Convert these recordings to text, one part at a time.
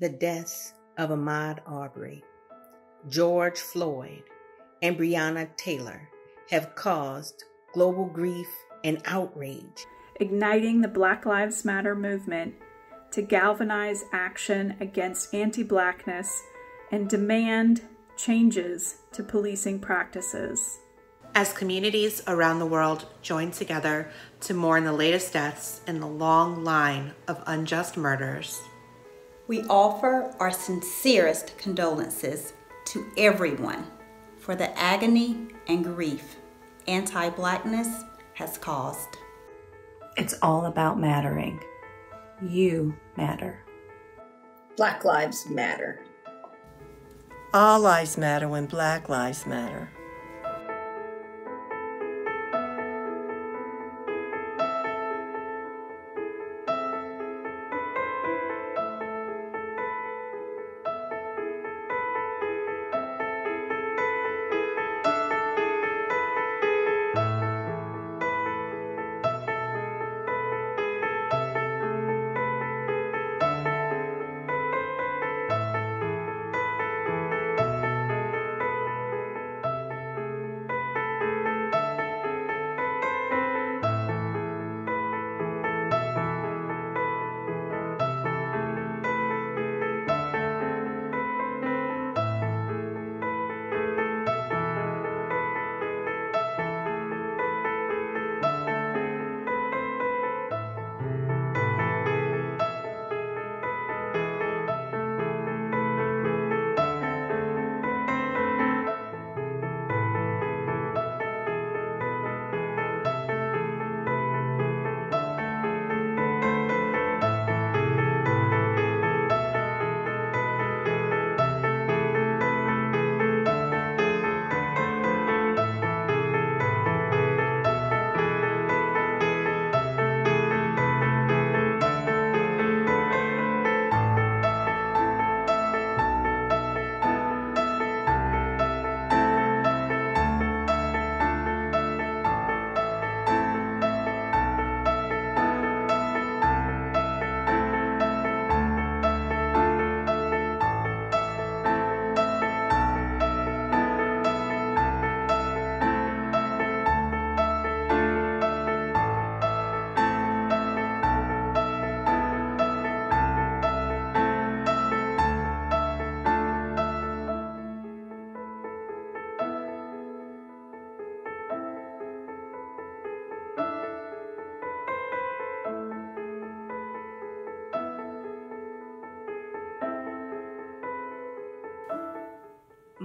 the deaths of Ahmaud Arbery, George Floyd, and Breonna Taylor have caused global grief and outrage. Igniting the Black Lives Matter movement to galvanize action against anti blackness and demand changes to policing practices. As communities around the world join together to mourn the latest deaths in the long line of unjust murders, we offer our sincerest condolences to everyone for the agony and grief anti blackness has caused. It's all about mattering. You matter. Black Lives Matter. All lives matter when Black Lives Matter.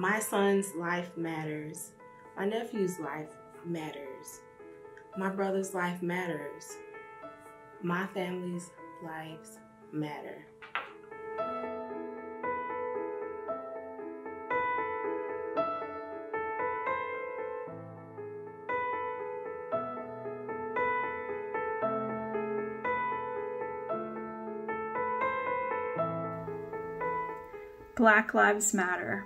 My son's life matters. My nephew's life matters. My brother's life matters. My family's lives matter. Black Lives Matter.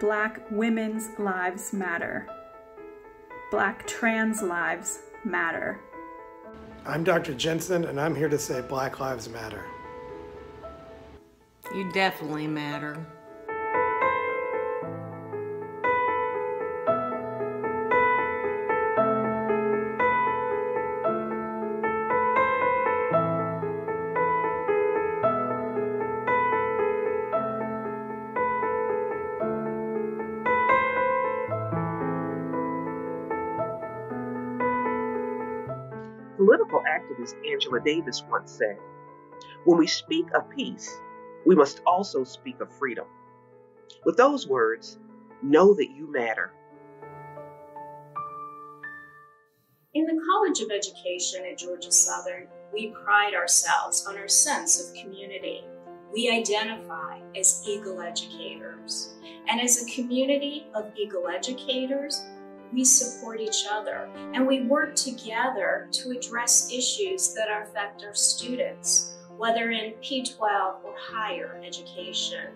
Black women's lives matter. Black trans lives matter. I'm Dr. Jensen, and I'm here to say Black Lives Matter. You definitely matter. Political activist Angela Davis once said, When we speak of peace, we must also speak of freedom. With those words, know that you matter. In the College of Education at Georgia Southern, we pride ourselves on our sense of community. We identify as Eagle educators. And as a community of Eagle educators, we support each other and we work together to address issues that affect our students, whether in P12 or higher education.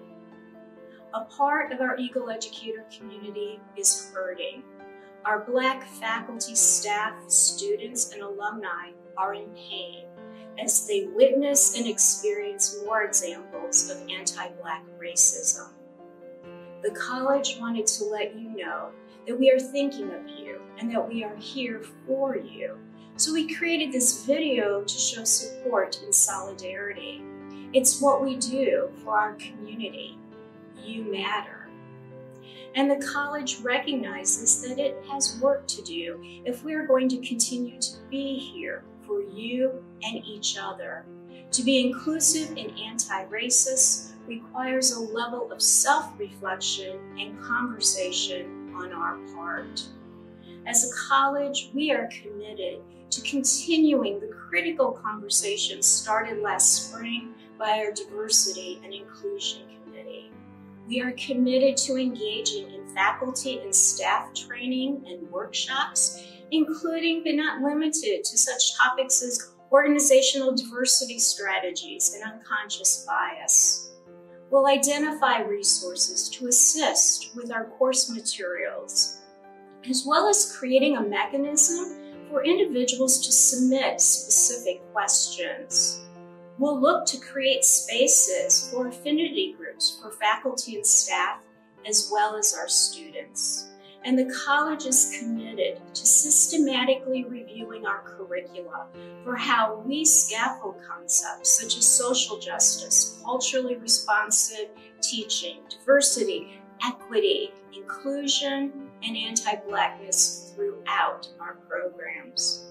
A part of our Eagle Educator community is hurting. Our Black faculty, staff, students, and alumni are in pain. as they witness and experience more examples of anti Black racism. The college wanted to let you know that we are thinking of you and that we are here for you. So we created this video to show support and solidarity. It's what we do for our community. You matter. And the college recognizes that it has work to do if we are going to continue to be here for you and each other. To be inclusive and anti racist requires a level of self reflection and conversation on our part. As a college, we are committed to continuing the critical conversations started last spring by our Diversity and Inclusion Committee. We are committed to engaging in faculty and staff training and workshops, including but not limited to such topics as organizational diversity strategies and unconscious bias. We'll identify resources to assist with our course materials as well as creating a mechanism for individuals to submit specific questions. We'll look to create spaces for affinity groups for faculty and staff, as well as our students. And the college is committed to systematically reviewing our curricula for how we scaffold concepts such as social justice, culturally responsive teaching, diversity, equity, inclusion, and anti Blackness throughout our programs.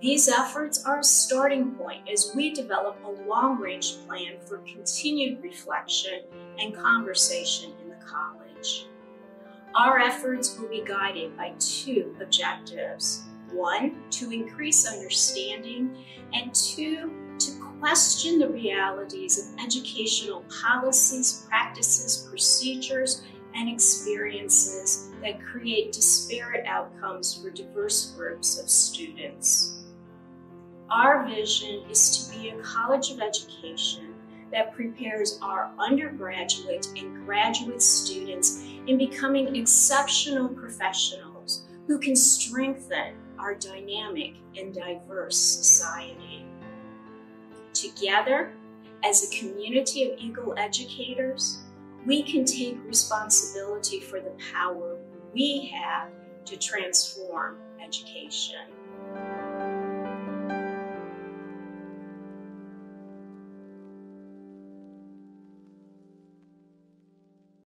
These efforts are a starting point as we develop a long range plan for continued reflection and conversation in the college. Our efforts will be guided by two objectives one, to increase understanding, and two, to question the realities of educational policies, practices, procedures, and experiences that create disparate outcomes for diverse groups of students. Our vision is to be a college of education that prepares our undergraduate and graduate students in becoming exceptional professionals who can strengthen our dynamic and diverse society. Together, as a community of Eagle educators, we can take responsibility for the power we have to transform education.